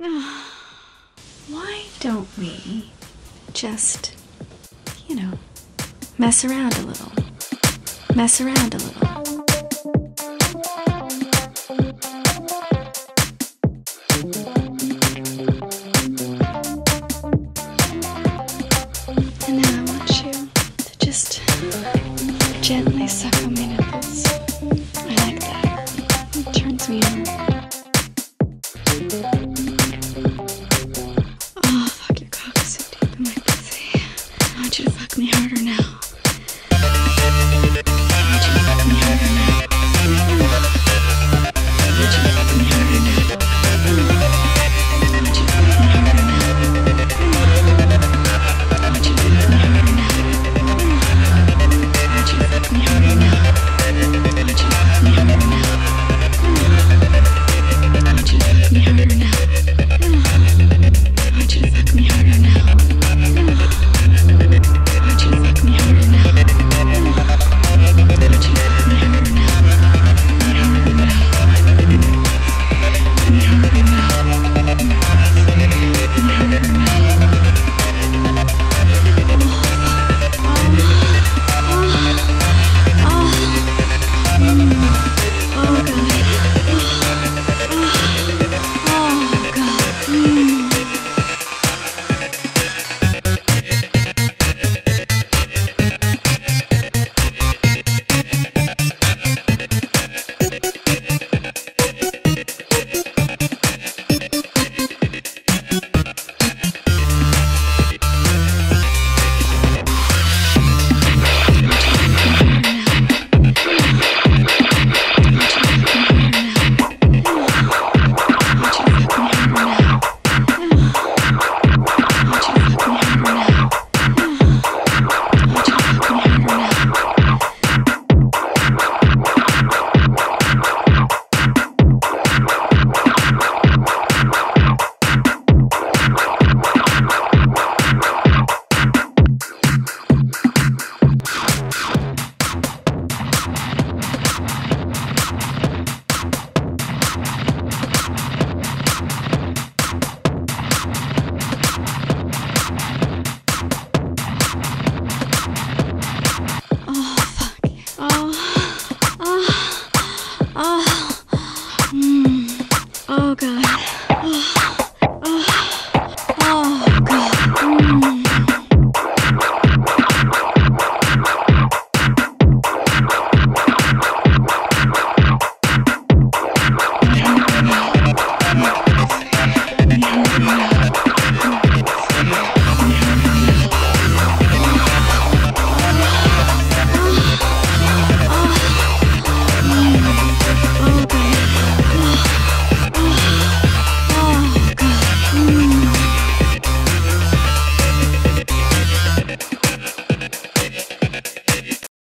Why don't we just, you know, mess around a little? Mess around a little. And then I want you to just gently suck on me now.